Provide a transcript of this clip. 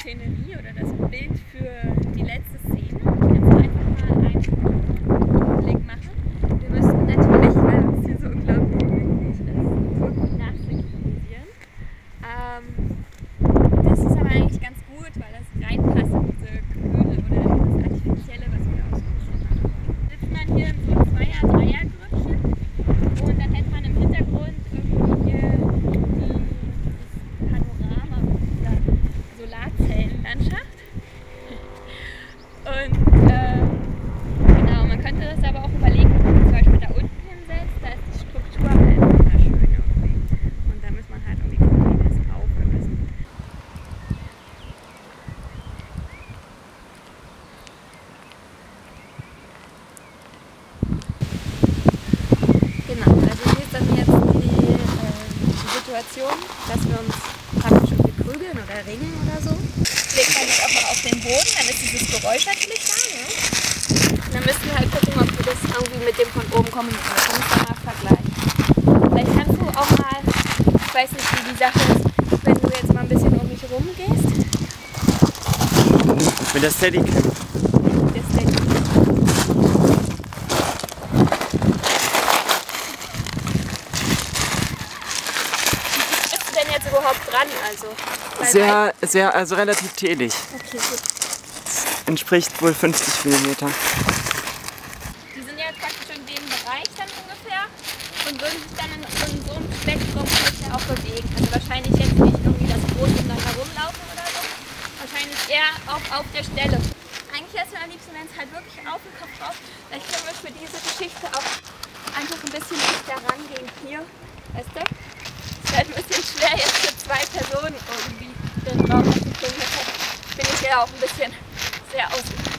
Szenerie oder das Bild für die letzte Szene. Kannst du einfach mal einen Blick machen. Wir müssen natürlich, weil uns hier so unglaublich gemütlich ist, so nachsynchronisieren. Ähm, das ist aber eigentlich ganz gut, weil das reinpasst in diese Kühle oder das Artifizielle, was wir ein bisschen machen. Sitzt man hier in so einem Zweier-, Dreier-Grüppchen und dann hätte man im Hintergrund irgendwie hier dieses Panorama dieser Solarzellenlandschaft. Und ähm, genau, man könnte das aber auch überlegen, wenn man zum Beispiel da unten hinsetzt, da ist die Struktur halt wunderschön irgendwie. Und da muss man halt irgendwie gucken, wie wir das auflösen. Genau, also hier ist dann jetzt die, äh, die Situation, dass wir uns praktisch irgendwie prügeln oder ringen oder so. Sich auch mal auf den Boden, dann ist dieses Geräusch natürlich da. Ne? Und dann müssen wir halt gucken, ob wir das irgendwie mit dem von oben kommunizieren. Das müssen wir mal vergleichen. Vielleicht kannst du auch mal, ich weiß nicht, wie die Sache ist, wenn du jetzt mal ein bisschen um mich rumgehst. Mit der Steadicam. Das ist der Wie bist du denn jetzt überhaupt dran? Also, Sehr, sehr, also relativ telig. Okay, gut. Entspricht wohl 50 mm. Die sind ja jetzt praktisch in dem Bereich dann ungefähr und würden sich dann in, in so einem Spektrum ungefähr auch bewegen. Also wahrscheinlich jetzt nicht irgendwie das Boot und dann herumlaufen oder so. Wahrscheinlich eher auch auf der Stelle. Eigentlich wäre es mir am liebsten, wenn es halt wirklich auf den Kopf drauf. Vielleicht können wir für diese Geschichte auch einfach ein bisschen dichter rangehen. Hier, weißt du? Es ist halt ein bisschen schwer jetzt für zwei Personen irgendwie den Raum zu bin ich ja auch ein bisschen sehr ausgegangen.